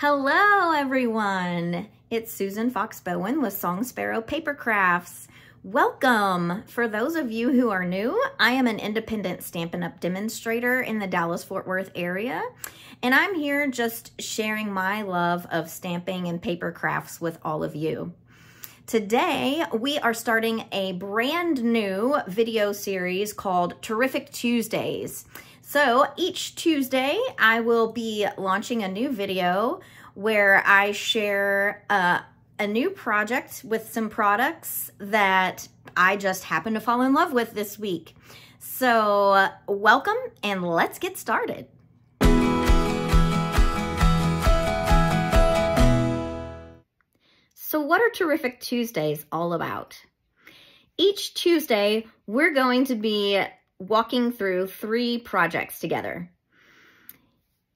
Hello, everyone. It's Susan Fox Bowen with Song Sparrow Paper Crafts. Welcome. For those of you who are new, I am an independent Stampin' Up! demonstrator in the Dallas-Fort Worth area, and I'm here just sharing my love of stamping and paper crafts with all of you. Today, we are starting a brand new video series called Terrific Tuesdays. So each Tuesday, I will be launching a new video where I share uh, a new project with some products that I just happened to fall in love with this week. So welcome and let's get started. So what are Terrific Tuesdays all about? Each Tuesday, we're going to be walking through three projects together.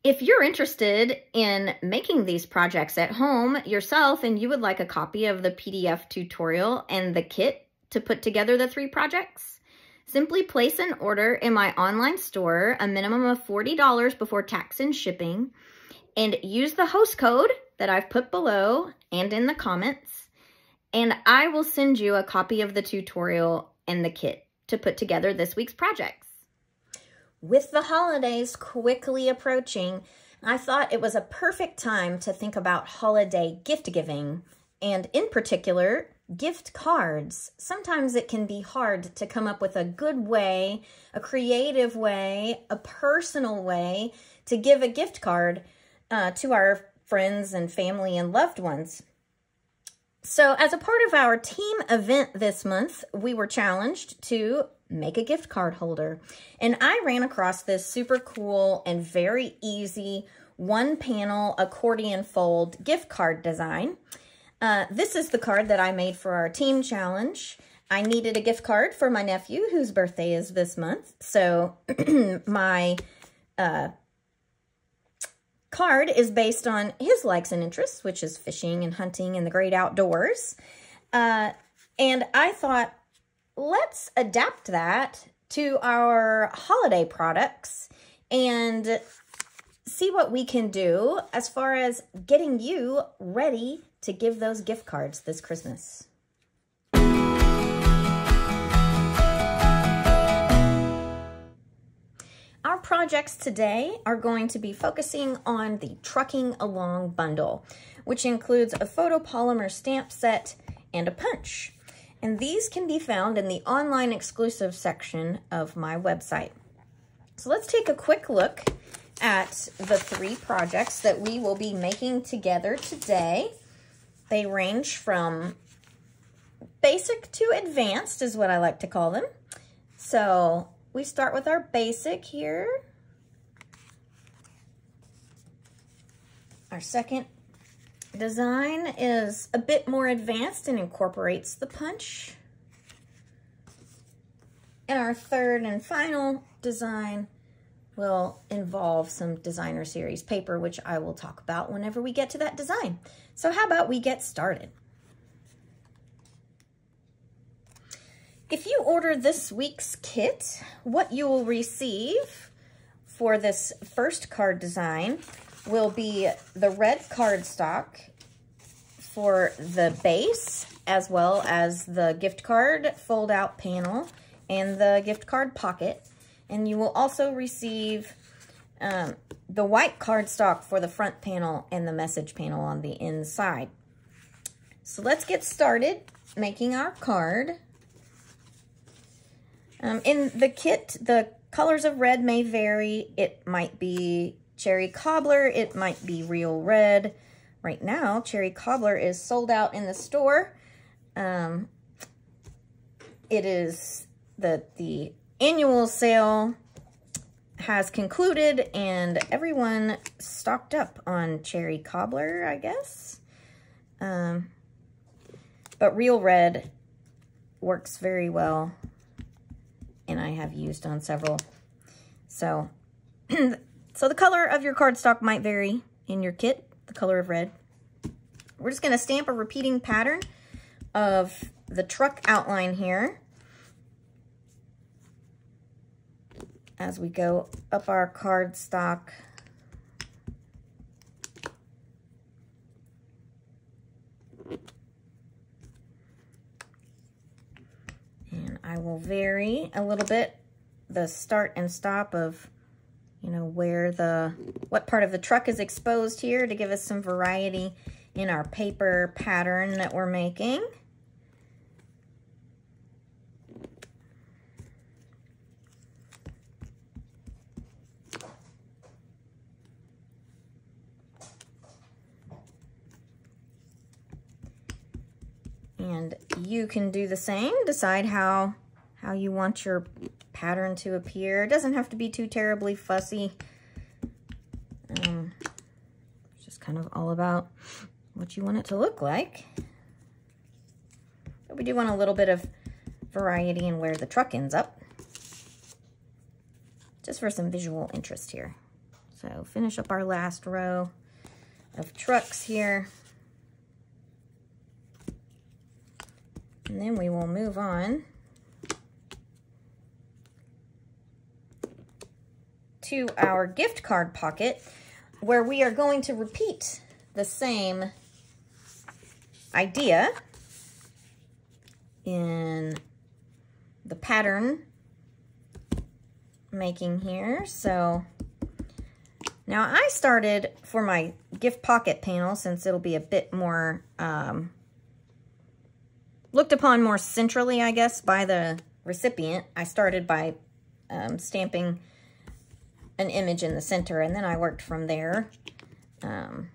If you're interested in making these projects at home yourself and you would like a copy of the PDF tutorial and the kit to put together the three projects, simply place an order in my online store, a minimum of $40 before tax and shipping, and use the host code that I've put below and in the comments, and I will send you a copy of the tutorial and the kit to put together this week's projects. With the holidays quickly approaching, I thought it was a perfect time to think about holiday gift giving, and in particular, gift cards. Sometimes it can be hard to come up with a good way, a creative way, a personal way to give a gift card uh, to our friends and family and loved ones. So as a part of our team event this month, we were challenged to make a gift card holder. And I ran across this super cool and very easy one panel accordion fold gift card design. Uh, this is the card that I made for our team challenge. I needed a gift card for my nephew whose birthday is this month. So my uh, card is based on his likes and interests, which is fishing and hunting and the great outdoors. Uh, and I thought, let's adapt that to our holiday products and see what we can do as far as getting you ready to give those gift cards this Christmas. Our projects today are going to be focusing on the Trucking Along bundle, which includes a photopolymer stamp set and a punch. And these can be found in the online exclusive section of my website. So let's take a quick look at the three projects that we will be making together today. They range from basic to advanced is what I like to call them. So we start with our basic here. Our second design is a bit more advanced and incorporates the punch. And our third and final design will involve some designer series paper, which I will talk about whenever we get to that design. So how about we get started? If you order this week's kit, what you will receive for this first card design will be the red cardstock for the base, as well as the gift card fold-out panel and the gift card pocket. And you will also receive um, the white cardstock for the front panel and the message panel on the inside. So let's get started making our card. Um, in the kit, the colors of red may vary. It might be cherry cobbler. It might be real red. Right now, cherry cobbler is sold out in the store. Um, it is the, the annual sale has concluded and everyone stocked up on cherry cobbler, I guess. Um, but real red works very well and I have used on several. So, so the color of your cardstock might vary in your kit, the color of red. We're just going to stamp a repeating pattern of the truck outline here as we go up our cardstock vary a little bit the start and stop of, you know, where the, what part of the truck is exposed here to give us some variety in our paper pattern that we're making. And you can do the same, decide how, how you want your pattern to appear. It doesn't have to be too terribly fussy. Um, it's just kind of all about what you want it to look like. But we do want a little bit of variety in where the truck ends up. Just for some visual interest here. So finish up our last row of trucks here. And then we will move on to our gift card pocket where we are going to repeat the same idea in the pattern making here. So now I started for my gift pocket panel, since it'll be a bit more um, looked upon more centrally, I guess, by the recipient. I started by um, stamping an image in the center, and then I worked from there. Um,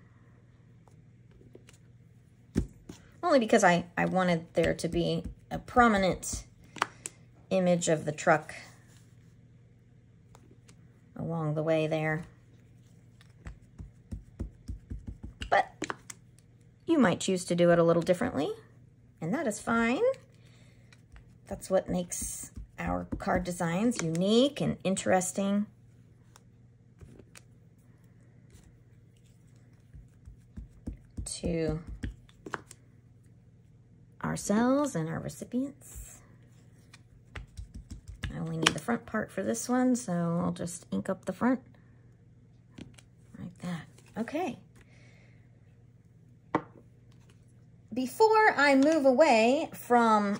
only because I, I wanted there to be a prominent image of the truck along the way there. But you might choose to do it a little differently and that is fine. That's what makes our card designs unique and interesting. to ourselves and our recipients. I only need the front part for this one, so I'll just ink up the front like that. Okay. Before I move away from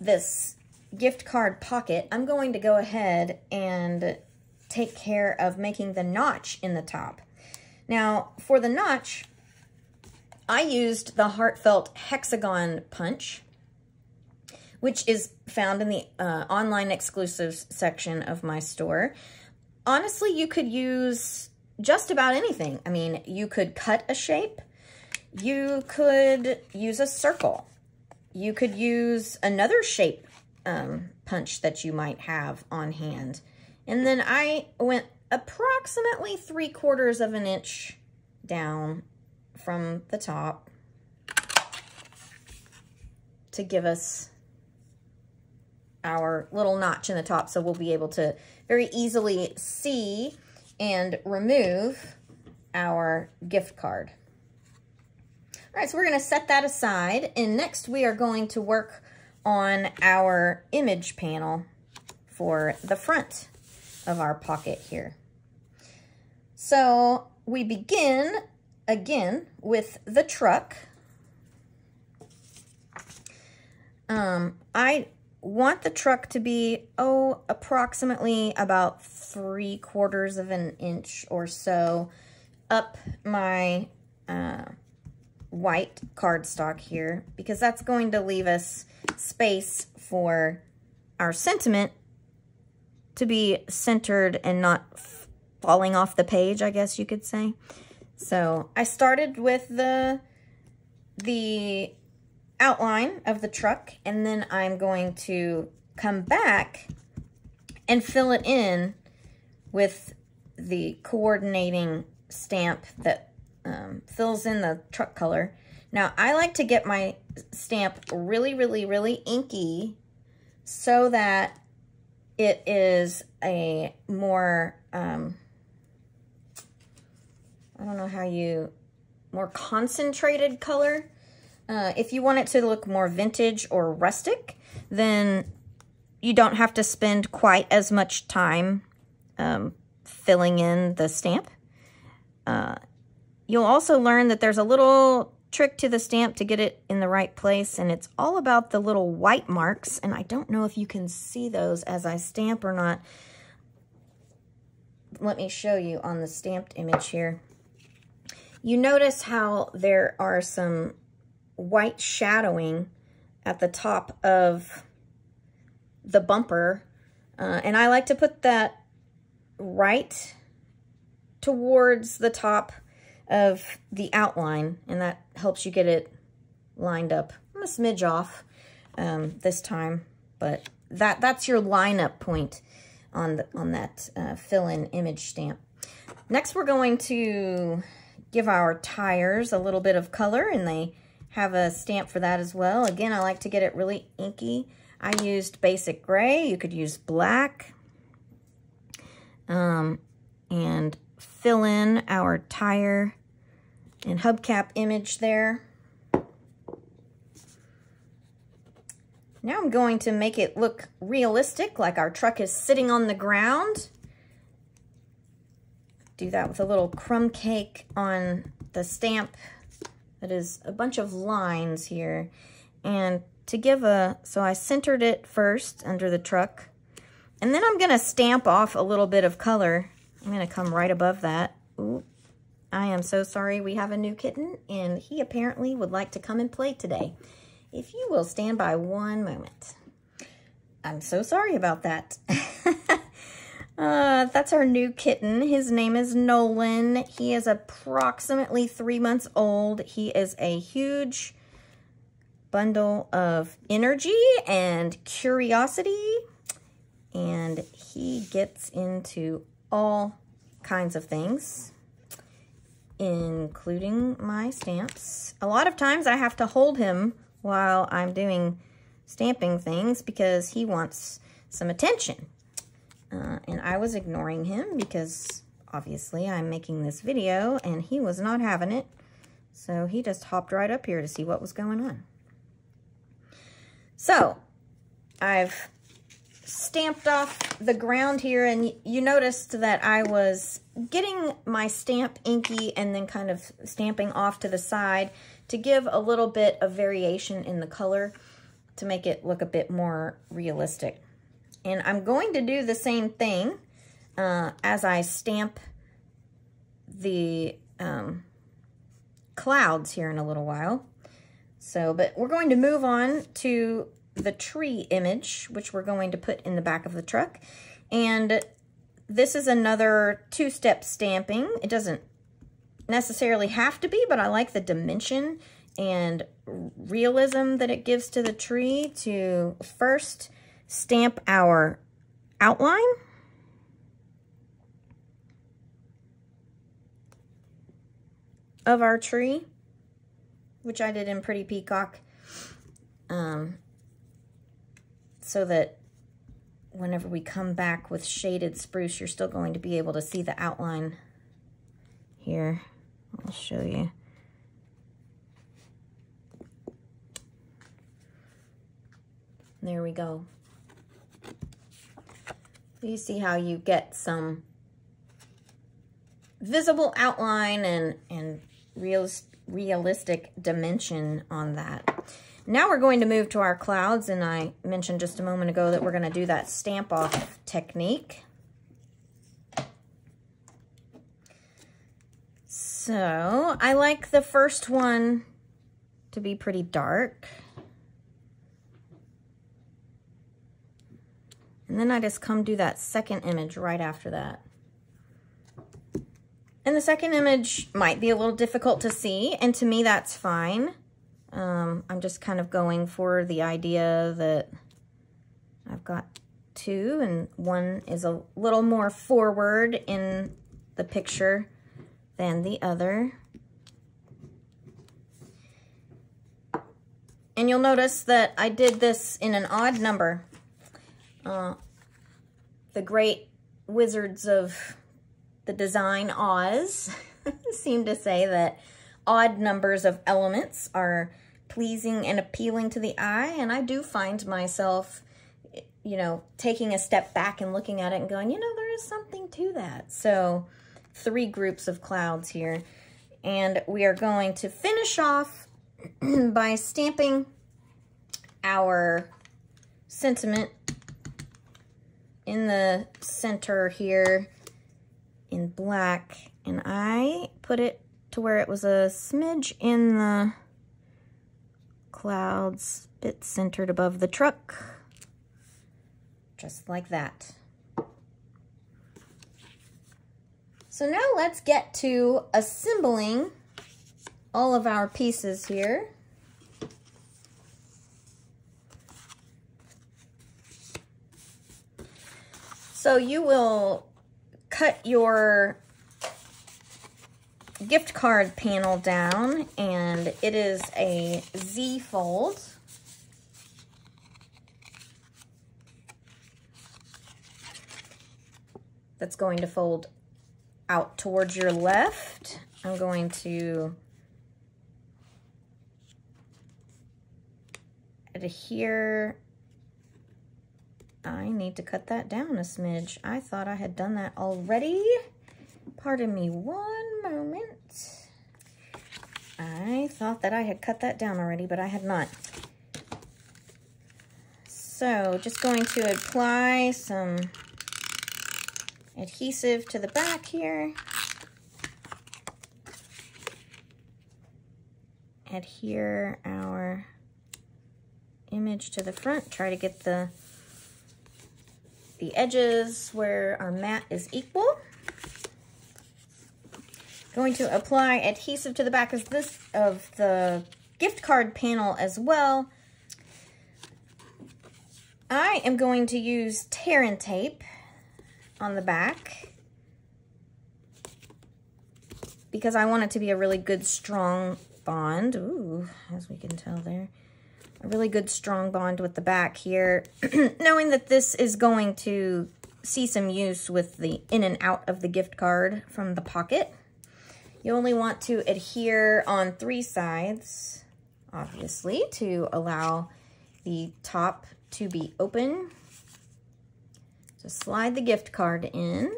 this gift card pocket, I'm going to go ahead and take care of making the notch in the top. Now, for the notch, I used the Heartfelt Hexagon Punch, which is found in the uh, online exclusives section of my store. Honestly, you could use just about anything. I mean, you could cut a shape, you could use a circle. You could use another shape um, punch that you might have on hand. And then I went approximately three quarters of an inch down from the top to give us our little notch in the top so we'll be able to very easily see and remove our gift card. All right, so we're gonna set that aside. And next we are going to work on our image panel for the front of our pocket here. So we begin again with the truck. Um, I want the truck to be, oh, approximately about three quarters of an inch or so up my uh, white cardstock here because that's going to leave us space for our sentiment to be centered and not falling off the page, I guess you could say. So I started with the, the outline of the truck and then I'm going to come back and fill it in with the coordinating stamp that um, fills in the truck color. Now, I like to get my stamp really, really, really inky so that it is a more, um, I don't know how you, more concentrated color. Uh, if you want it to look more vintage or rustic, then you don't have to spend quite as much time um, filling in the stamp. Uh, You'll also learn that there's a little trick to the stamp to get it in the right place, and it's all about the little white marks, and I don't know if you can see those as I stamp or not. Let me show you on the stamped image here. You notice how there are some white shadowing at the top of the bumper, uh, and I like to put that right towards the top of the outline, and that helps you get it lined up. I'm a smidge off um, this time, but that that's your lineup point on the, on that uh, fill-in image stamp. Next, we're going to give our tires a little bit of color, and they have a stamp for that as well. Again, I like to get it really inky. I used basic gray. You could use black. Um, and fill in our tire and hubcap image there. Now I'm going to make it look realistic, like our truck is sitting on the ground. Do that with a little crumb cake on the stamp that is a bunch of lines here. And to give a, so I centered it first under the truck. And then I'm going to stamp off a little bit of color. I'm going to come right above that. Ooh, I am so sorry we have a new kitten, and he apparently would like to come and play today. If you will stand by one moment. I'm so sorry about that. uh, that's our new kitten. His name is Nolan. He is approximately three months old. He is a huge bundle of energy and curiosity. And he gets into all kinds of things including my stamps. A lot of times I have to hold him while I'm doing stamping things because he wants some attention. Uh, and I was ignoring him because obviously I'm making this video and he was not having it. So he just hopped right up here to see what was going on. So I've stamped off the ground here and you noticed that I was getting my stamp inky and then kind of stamping off to the side to give a little bit of variation in the color to make it look a bit more realistic. And I'm going to do the same thing uh, as I stamp the um, clouds here in a little while. So, but we're going to move on to the tree image, which we're going to put in the back of the truck. And this is another two-step stamping. It doesn't necessarily have to be, but I like the dimension and realism that it gives to the tree to first stamp our outline. of our tree, which I did in Pretty Peacock. Um, so that whenever we come back with shaded spruce, you're still going to be able to see the outline here. I'll show you. There we go. You see how you get some visible outline and, and realist, realistic dimension on that. Now we're going to move to our clouds, and I mentioned just a moment ago that we're going to do that stamp off technique. So I like the first one to be pretty dark. And then I just come do that second image right after that. And the second image might be a little difficult to see, and to me that's fine. Um, I'm just kind of going for the idea that I've got two and one is a little more forward in the picture than the other. And you'll notice that I did this in an odd number. Uh, the great wizards of the design Oz seem to say that odd numbers of elements are pleasing and appealing to the eye. And I do find myself, you know, taking a step back and looking at it and going, you know, there is something to that. So three groups of clouds here. And we are going to finish off by stamping our sentiment in the center here in black. And I put it to where it was a smidge in the clouds, bit centered above the truck, just like that. So now let's get to assembling all of our pieces here. So you will cut your gift card panel down and it is a Z fold. That's going to fold out towards your left. I'm going to adhere. I need to cut that down a smidge. I thought I had done that already. Pardon me one moment. I thought that I had cut that down already, but I had not. So just going to apply some adhesive to the back here. Adhere our image to the front. Try to get the, the edges where our mat is equal. Going to apply adhesive to the back of this of the gift card panel as well. I am going to use tear and tape on the back because I want it to be a really good strong bond. Ooh, as we can tell there. A really good strong bond with the back here. Knowing that this is going to see some use with the in and out of the gift card from the pocket. You only want to adhere on three sides, obviously, to allow the top to be open. So slide the gift card in.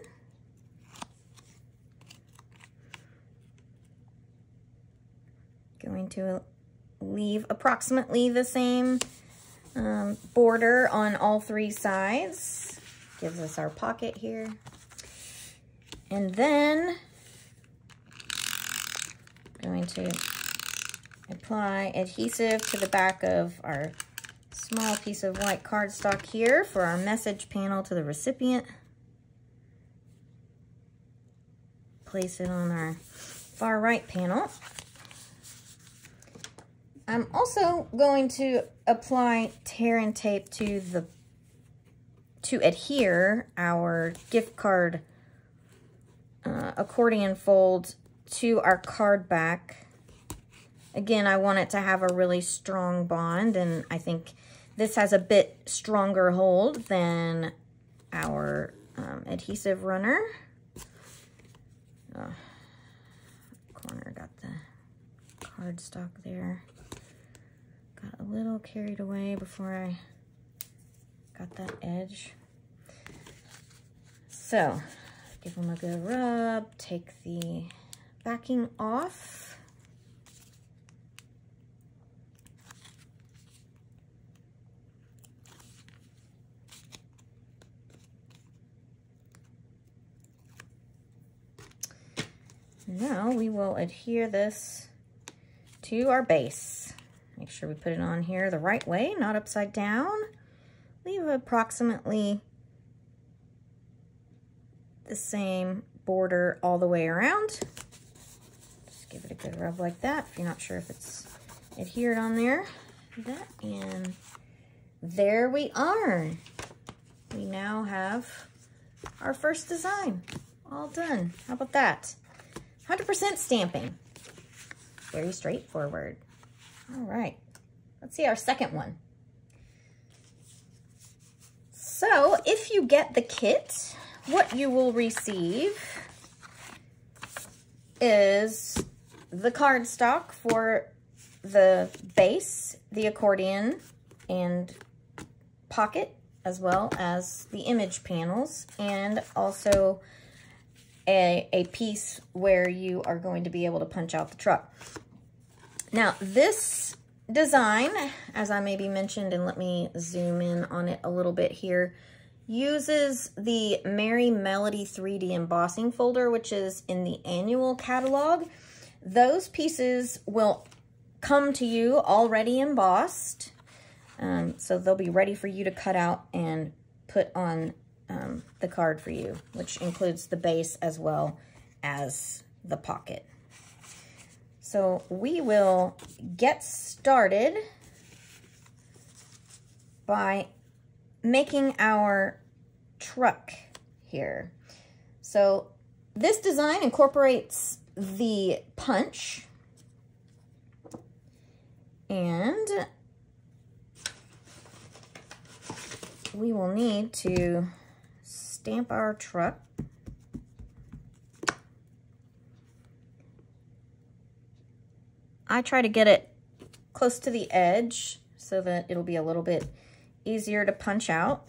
Going to leave approximately the same um, border on all three sides. Gives us our pocket here. And then going to apply adhesive to the back of our small piece of white cardstock here for our message panel to the recipient. Place it on our far right panel. I'm also going to apply tear and tape to the to adhere our gift card uh, accordion fold to our card back. Again, I want it to have a really strong bond, and I think this has a bit stronger hold than our um, adhesive runner. Oh, corner got the cardstock there. Got a little carried away before I got that edge. So, give them a good rub, take the backing off. Now we will adhere this to our base. Make sure we put it on here the right way, not upside down. Leave approximately the same border all the way around give it a good rub like that if you're not sure if it's adhered on there. That and there we are. We now have our first design all done. How about that? 100% stamping. Very straightforward. All right, let's see our second one. So if you get the kit, what you will receive is the cardstock for the base, the accordion, and pocket, as well as the image panels, and also a, a piece where you are going to be able to punch out the truck. Now, this design, as I maybe mentioned, and let me zoom in on it a little bit here, uses the Merry Melody 3D embossing folder, which is in the annual catalog. Those pieces will come to you already embossed. Um, so they'll be ready for you to cut out and put on um, the card for you, which includes the base as well as the pocket. So we will get started by making our truck here. So this design incorporates the punch and we will need to stamp our truck. I try to get it close to the edge so that it'll be a little bit easier to punch out.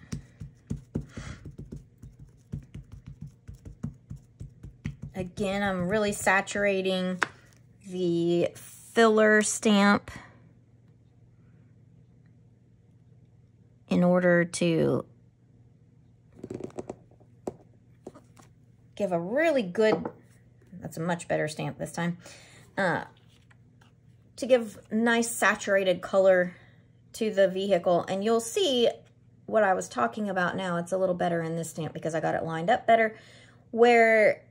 Again, I'm really saturating the filler stamp in order to give a really good, that's a much better stamp this time, uh, to give nice saturated color to the vehicle. And you'll see what I was talking about now. It's a little better in this stamp because I got it lined up better. Where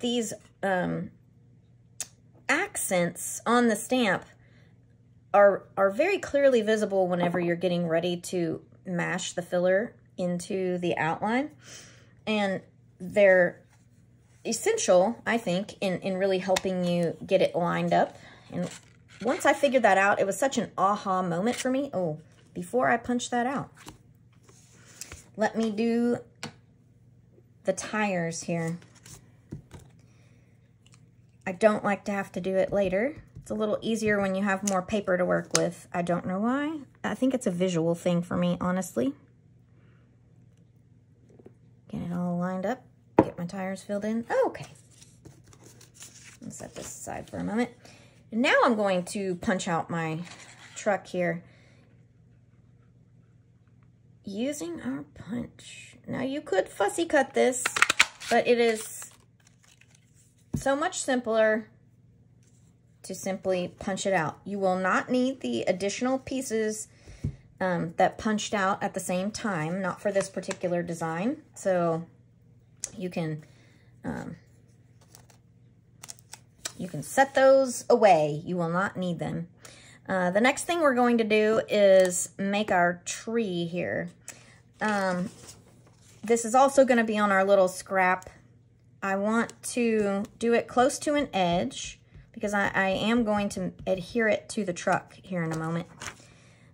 these um, accents on the stamp are, are very clearly visible whenever you're getting ready to mash the filler into the outline. And they're essential, I think, in, in really helping you get it lined up. And once I figured that out, it was such an aha moment for me. Oh, before I punch that out, let me do the tires here. I don't like to have to do it later. It's a little easier when you have more paper to work with. I don't know why. I think it's a visual thing for me, honestly. Get it all lined up. Get my tires filled in. Oh, okay. I'll set this aside for a moment. And now I'm going to punch out my truck here using our punch. Now you could fussy cut this, but it is so much simpler to simply punch it out. You will not need the additional pieces um, that punched out at the same time, not for this particular design. So you can um, you can set those away. You will not need them. Uh, the next thing we're going to do is make our tree here. Um, this is also going to be on our little scrap. I want to do it close to an edge because I, I am going to adhere it to the truck here in a moment.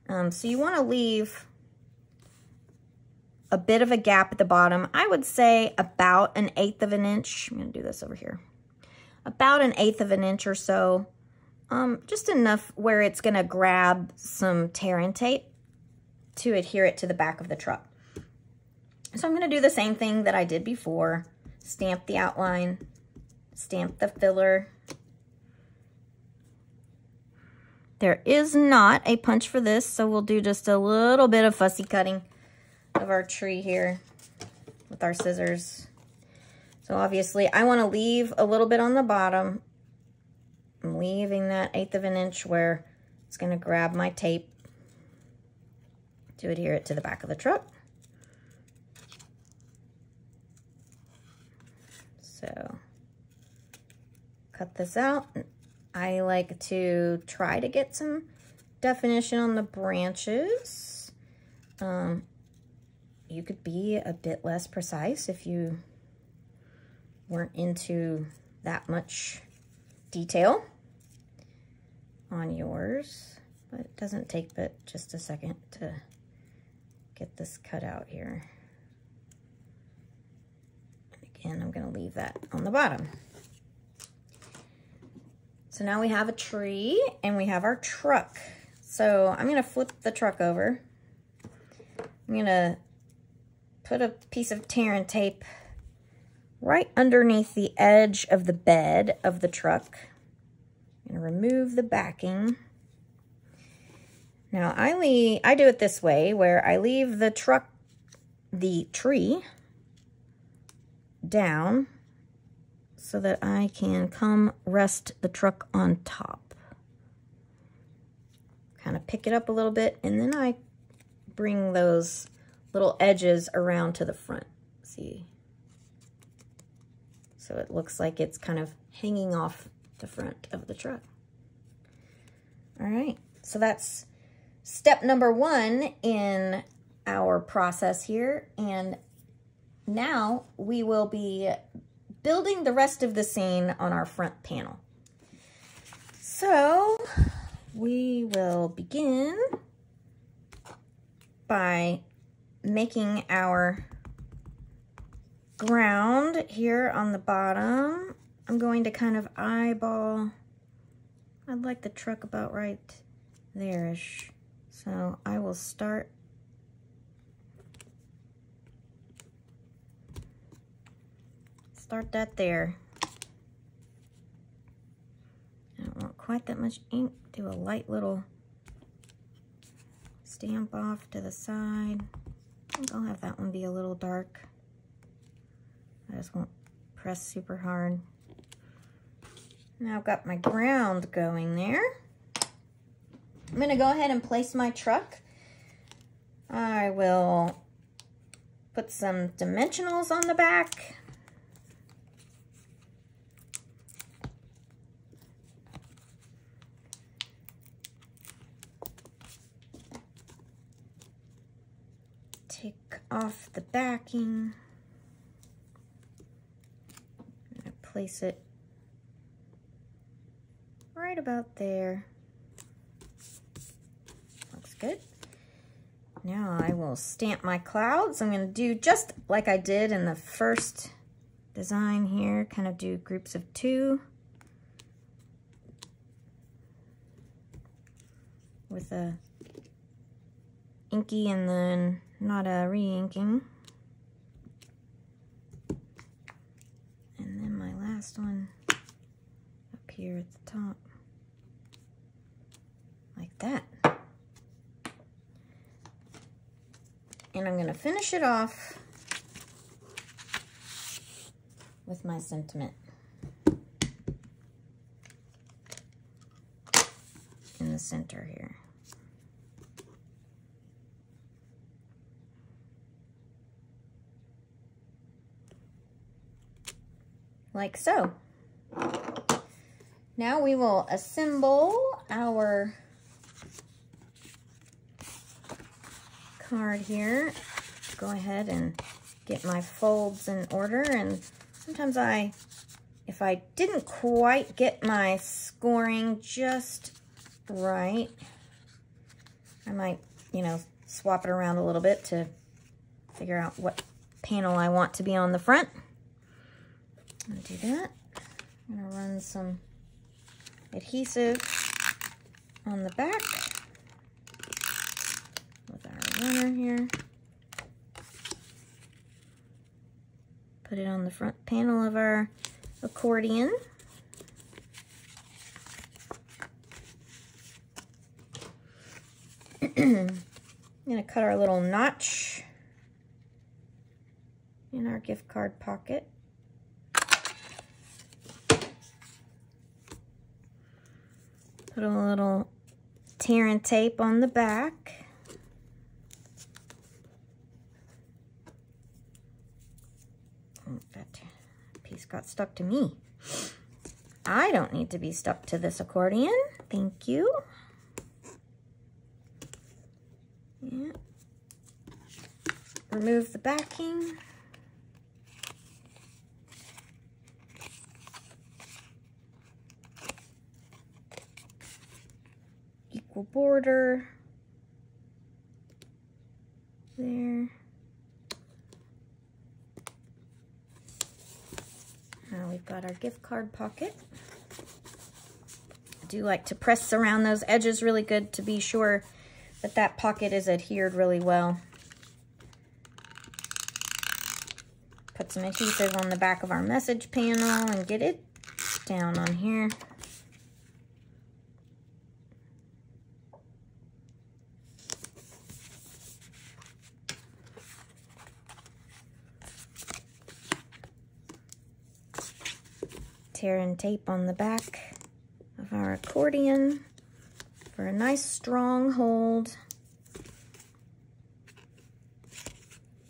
Um, so you want to leave a bit of a gap at the bottom. I would say about an eighth of an inch. I'm going to do this over here. About an eighth of an inch or so. Um, just enough where it's going to grab some tear and tape to adhere it to the back of the truck. So I'm going to do the same thing that I did before. Stamp the outline, stamp the filler, There is not a punch for this, so we'll do just a little bit of fussy cutting of our tree here with our scissors. So obviously I want to leave a little bit on the bottom. I'm leaving that eighth of an inch where it's going to grab my tape to adhere it to the back of the truck. So cut this out I like to try to get some definition on the branches. Um, you could be a bit less precise if you weren't into that much detail on yours. But it doesn't take but just a second to get this cut out here. Again, I'm to leave that on the bottom. So now we have a tree and we have our truck. So I'm to flip the truck over. I'm to put a piece of tear and tape right underneath the edge of the bed of the truck. I'm to remove the backing. Now I leave, I do it this way where I leave the truck, the tree down so that I can come rest the truck on top. Kind of pick it up a little bit and then I bring those little edges around to the front. See? So it looks like it's kind of hanging off the front of the truck. All right, so that's step number one in our process here. And now we will be building the rest of the scene on our front panel. So we will begin by making our ground here on the bottom. I'm going to kind of eyeball, I'd like the truck about right there-ish. So I will start start that there. I don't want quite that much ink. Do a light little stamp off to the side. I think I'll have that one be a little dark. I just won't press super hard. Now I've got my ground going there. I'm going to go ahead and place my truck. I will put some dimensionals on the back. Take off the backing. place it right about there. Looks good. Now I will stamp my clouds. I'm going to do just like I did in the first design here, kind of do groups of two. With a inky and then not a re-inking. And then my last one up here at the top. Like that. And I'm going to finish it off with my sentiment. In the center here. Like so. Now we will assemble our card here. Go ahead and get my folds in order. And sometimes I, if I didn't quite get my scoring just right, I might, you know, swap it around a little bit to figure out what panel I want to be on the front. I'm gonna do that. I'm gonna run some adhesive on the back with our runner here. Put it on the front panel of our accordion. I'm to cut our little notch in our gift card pocket. Put a little tear and tape on the back. Oh, that piece got stuck to me. I don't need to be stuck to this accordion. Thank you. Yeah. Remove the backing. Border there. Now we've got our gift card pocket. I do like to press around those edges really good to be sure that that pocket is adhered really well. Put some adhesive on the back of our message panel and get it down on here. Tear and tape on the back of our accordion for a nice strong hold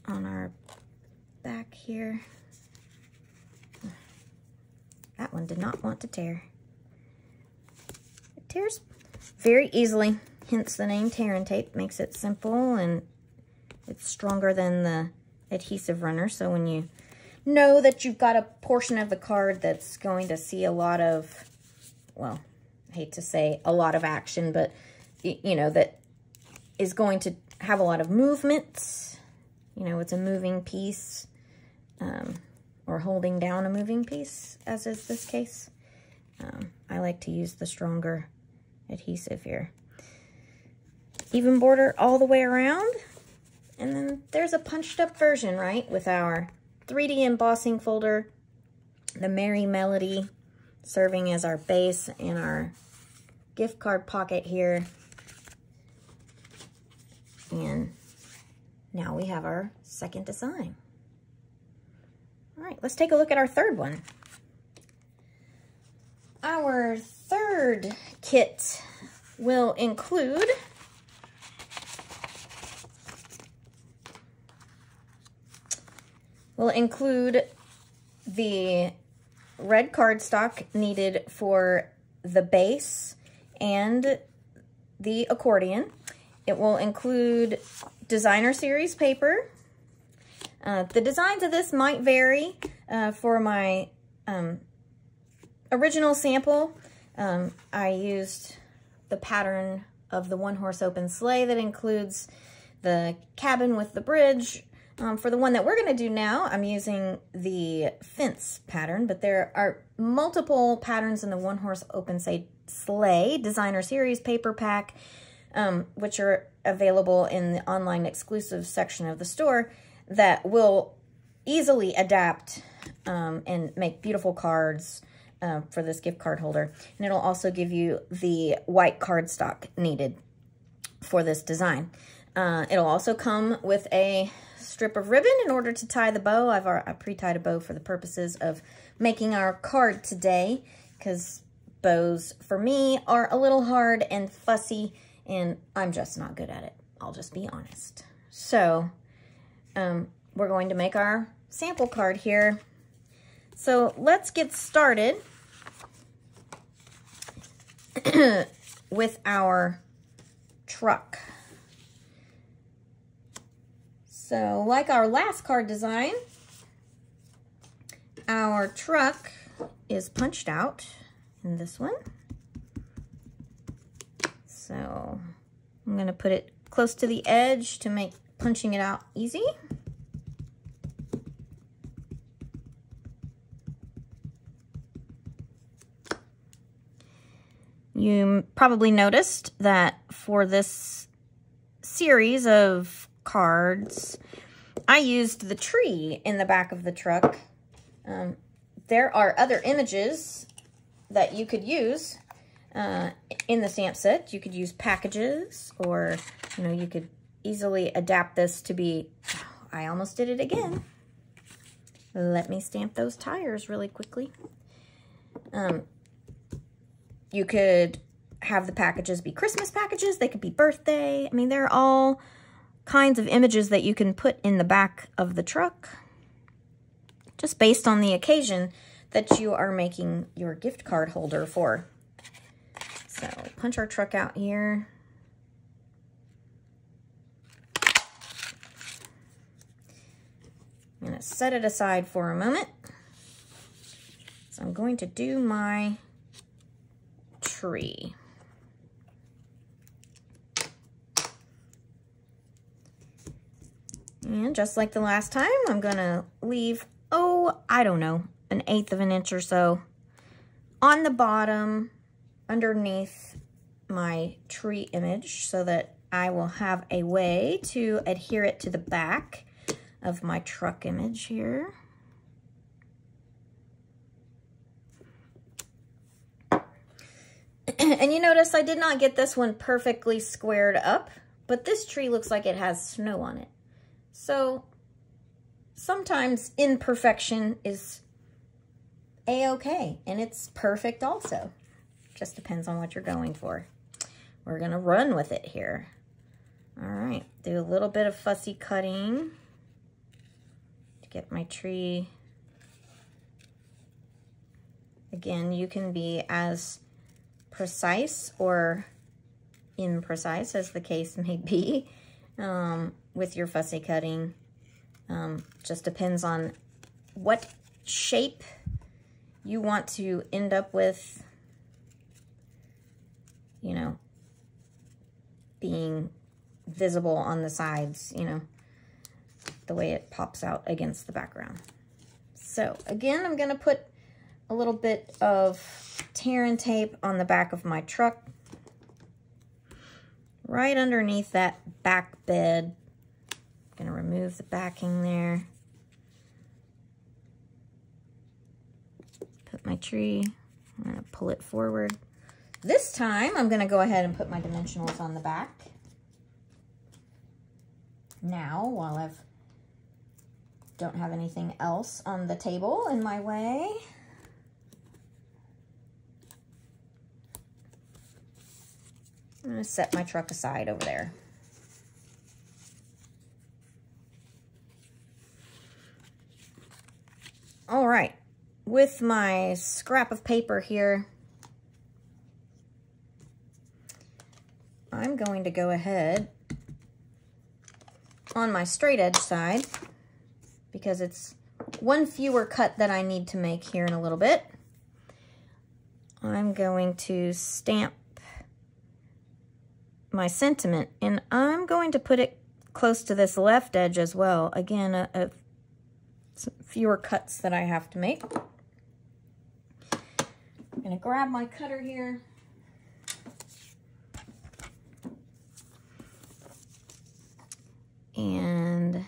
on our back here. That one did not want to tear. It tears very easily, hence the name tear and tape. Makes it simple and it's stronger than the adhesive runner. So when you know that you've got a portion of the card that's going to see a lot of, well, I hate to say a lot of action, but, you know, that is going to have a lot of movement. You know, it's a moving piece um, or holding down a moving piece, as is this case. Um, I like to use the stronger adhesive here. Even border all the way around. And then there's a punched up version, right, with our 3D embossing folder, the Merry Melody serving as our base and our gift card pocket here. And now we have our second design. All right, let's take a look at our third one. Our third kit will include will include the red cardstock needed for the base and the accordion. It will include designer series paper. Uh, the designs of this might vary uh, for my um, original sample. Um, I used the pattern of the one horse open sleigh that includes the cabin with the bridge, um, for the one that we're going to do now, I'm using the fence pattern, but there are multiple patterns in the One Horse Open Sleigh Designer Series paper pack, um, which are available in the online exclusive section of the store that will easily adapt um, and make beautiful cards uh, for this gift card holder. And it'll also give you the white cardstock needed for this design. Uh, it'll also come with a strip of ribbon in order to tie the bow. I've I pre-tied a bow for the purposes of making our card today because bows for me are a little hard and fussy and I'm just not good at it. I'll just be honest. So um, we're going to make our sample card here. So let's get started with our truck. So like our last card design, our truck is punched out in this one. So I'm going to put it close to the edge to make punching it out easy. You probably noticed that for this series of cards. I used the tree in the back of the truck. Um, there are other images that you could use uh, in the stamp set. You could use packages or, you know, you could easily adapt this to be, oh, I almost did it again. Let me stamp those tires really quickly. Um, you could have the packages be Christmas packages. They could be birthday. I mean, they're all kinds of images that you can put in the back of the truck, just based on the occasion that you are making your gift card holder for. So punch our truck out here. I'm to set it aside for a moment. So I'm going to do my tree. And just like the last time, I'm gonna leave, oh, I don't know, an eighth of an inch or so on the bottom underneath my tree image so that I will have a way to adhere it to the back of my truck image here. and you notice I did not get this one perfectly squared up, but this tree looks like it has snow on it. So sometimes imperfection is a-okay, and it's perfect also. Just depends on what you're going for. We're gonna run with it here. All right, do a little bit of fussy cutting to get my tree. Again, you can be as precise or imprecise as the case may be um, with your fussy cutting. Um, just depends on what shape you want to end up with, you know, being visible on the sides, you know, the way it pops out against the background. So again, I'm going to put a little bit of tear and tape on the back of my truck right underneath that back bed. To remove the backing there. Put my tree, I'm going to pull it forward. This time, I'm going to go ahead and put my dimensionals on the back. Now, while I've don't have anything else on the table in my way, I'm going to set my truck aside over there. All right, with my scrap of paper here, I'm going to go ahead on my straight edge side because it's one fewer cut that I need to make here in a little bit. I'm going to stamp my sentiment and I'm going to put it close to this left edge as well. Again, a, a fewer cuts that I have to make. I'm to grab my cutter here. and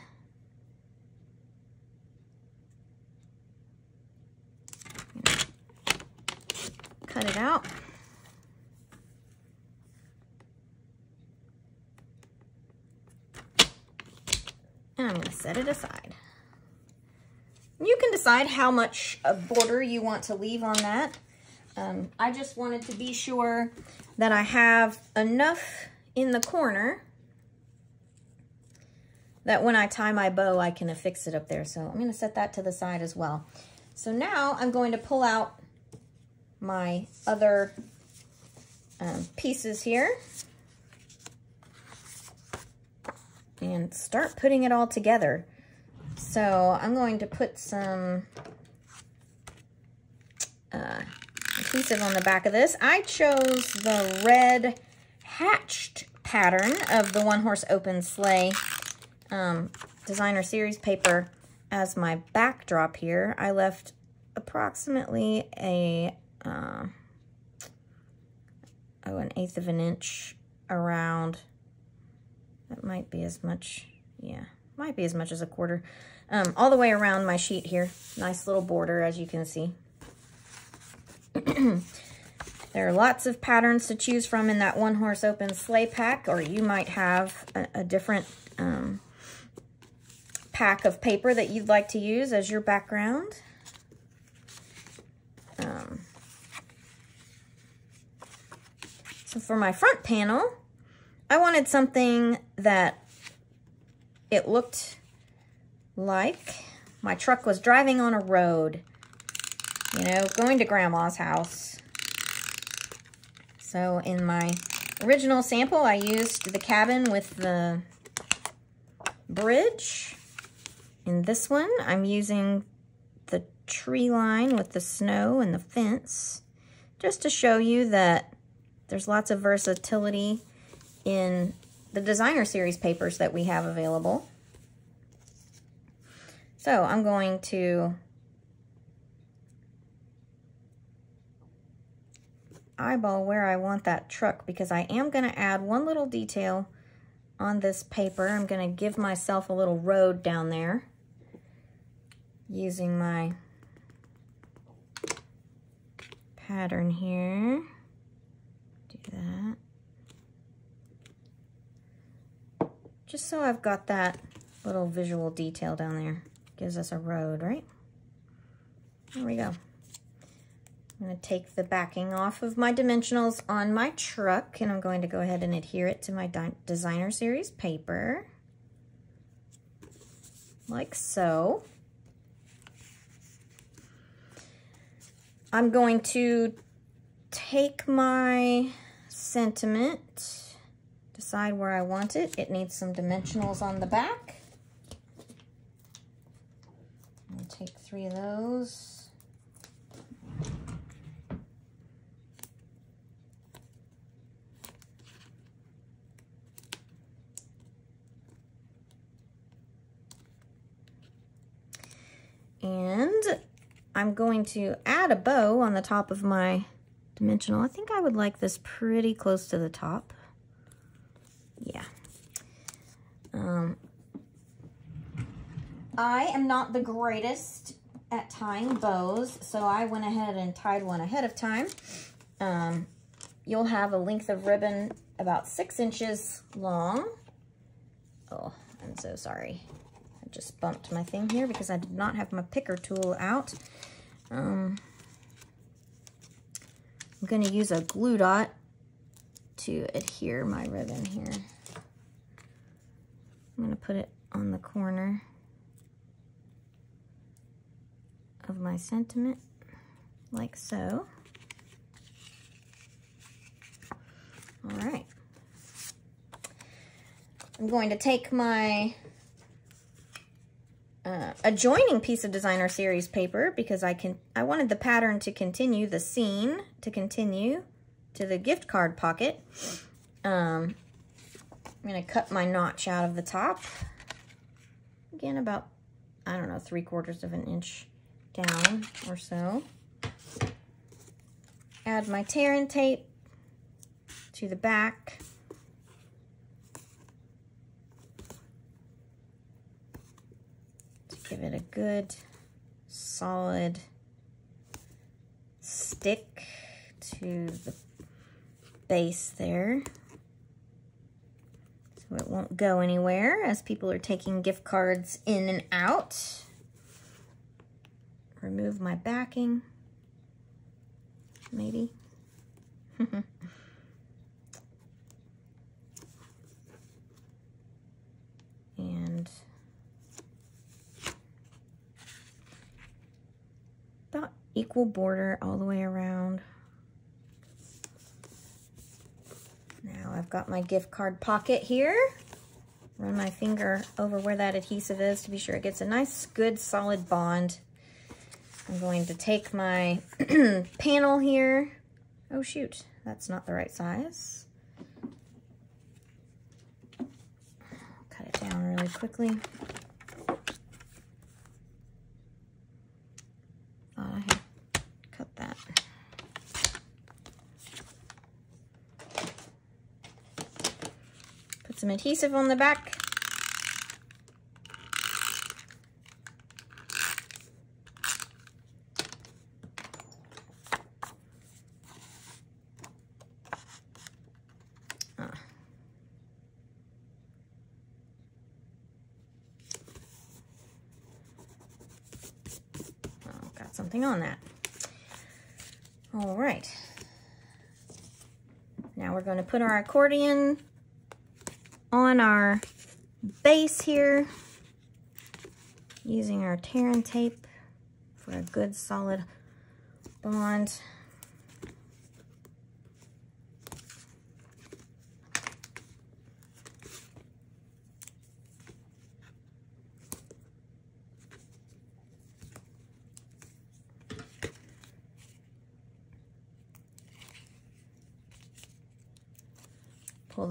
cut it out. And I'm to set it aside. You can decide how much border you want to leave on that. Um, I just wanted to be sure that I have enough in the corner that when I tie my bow, I can affix it up there. So I'm going to set that to the side as well. So now I'm going to pull out my other um, pieces here and start putting it all together. So I'm going to put some uh, adhesive on the back of this. I chose the red hatched pattern of the One Horse Open Sleigh um, designer series paper as my backdrop here, I left approximately a, uh, oh, an eighth of an inch around, that might be as much, yeah, might be as much as a quarter, um, all the way around my sheet here. Nice little border, as you can see. there are lots of patterns to choose from in that one horse open sleigh pack, or you might have a, a different um, pack of paper that you'd like to use as your background. Um, so for my front panel, I wanted something that it looked like my truck was driving on a road, you know, going to grandma's house. So in my original sample, I used the cabin with the bridge. In this one, I'm using the tree line with the snow and the fence just to show you that there's lots of versatility in the designer series papers that we have available. So I'm going to eyeball where I want that truck because I am going to add one little detail on this paper. I'm going to give myself a little road down there using my pattern here. Do that. Just so I've got that little visual detail down there. Gives us a road, right? There we go. I'm going to take the backing off of my dimensionals on my truck and I'm going to go ahead and adhere it to my designer series paper like so. I'm going to take my sentiment, decide where I want it. It needs some dimensionals on the back. I'll take three of those. And I'm going to add a bow on the top of my dimensional. I think I would like this pretty close to the top. Yeah. Um, I am not the greatest at tying bows, so I went ahead and tied one ahead of time. Um, you'll have a length of ribbon about six inches long. Oh, I'm so sorry. I just bumped my thing here because I did not have my picker tool out. Um, I'm going to use a glue dot to adhere my ribbon here. I'm going to put it on the corner of my sentiment like so. All right. I'm going to take my uh, adjoining piece of designer series paper because I can I wanted the pattern to continue, the scene to continue to the gift card pocket. Um, I'm going to cut my notch out of the top. Again, about, I don't know, three quarters of an inch down or so. Add my tear and tape to the back. To give it a good solid stick to the base there. So it won't go anywhere as people are taking gift cards in and out. Remove my backing, maybe. and about equal border all the way around. Now I've got my gift card pocket here. Run my finger over where that adhesive is to be sure it gets a nice, good, solid bond. I'm going to take my panel here. Oh shoot, that's not the right size. Cut it down really quickly. I cut that. Put some adhesive on the back. Something on that. All right. Now we're going to put our accordion on our base here using our tear and tape for a good solid bond.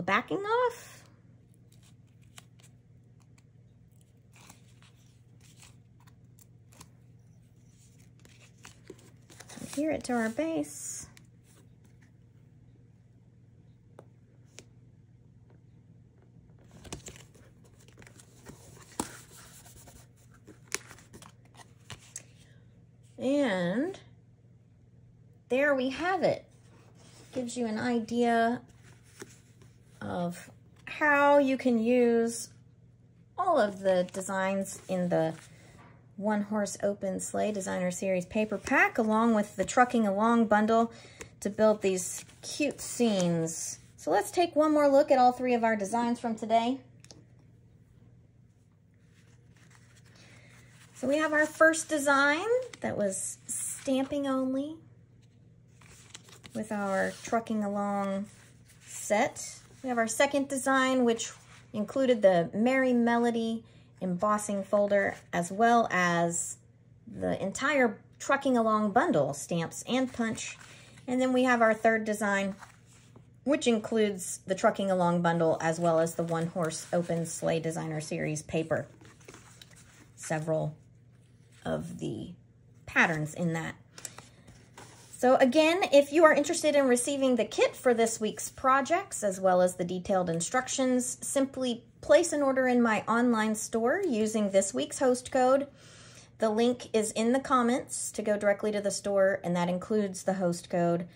Backing off. adhere it to our base. And there we have it. gives you an idea of how you can use all of the designs in the One Horse Open Sleigh Designer Series paper pack along with the Trucking Along bundle to build these cute scenes. So let's take one more look at all three of our designs from today. So we have our first design that was stamping only with our trucking along set. We have our second design, which included the Merry Melody embossing folder, as well as the entire trucking along bundle, stamps and punch. And then we have our third design, which includes the trucking along bundle, as well as the one horse open sleigh designer series paper. Several of the patterns in that. So again, if you are interested in receiving the kit for this week's projects, as well as the detailed instructions, simply place an order in my online store using this week's host code. The link is in the comments to go directly to the store, and that includes the host code.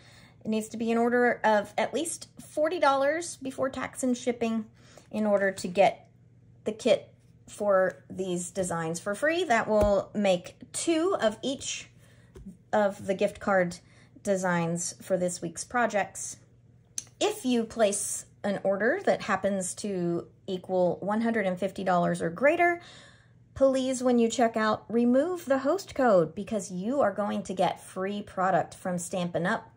It needs to be an order of at least $40 before tax and shipping in order to get the kit for these designs for free. That will make two of each of the gift card designs for this week's projects. If you place an order that happens to equal $150 or greater, please, when you check out, remove the host code because you are going to get free product from Stampin' Up!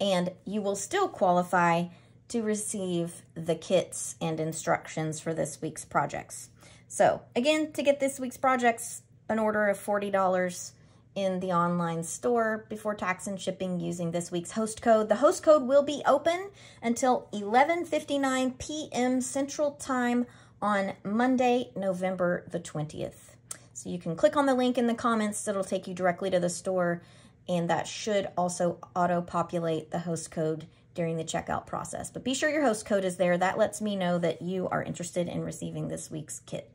And you will still qualify to receive the kits and instructions for this week's projects. So again, to get this week's projects, an order of $40 in the online store before tax and shipping using this week's host code. The host code will be open until 11.59 p.m. Central Time on Monday, November the 20th. So you can click on the link in the comments. It'll take you directly to the store, and that should also auto-populate the host code during the checkout process. But be sure your host code is there. That lets me know that you are interested in receiving this week's kit.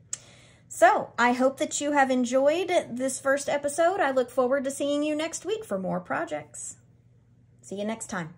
So I hope that you have enjoyed this first episode. I look forward to seeing you next week for more projects. See you next time.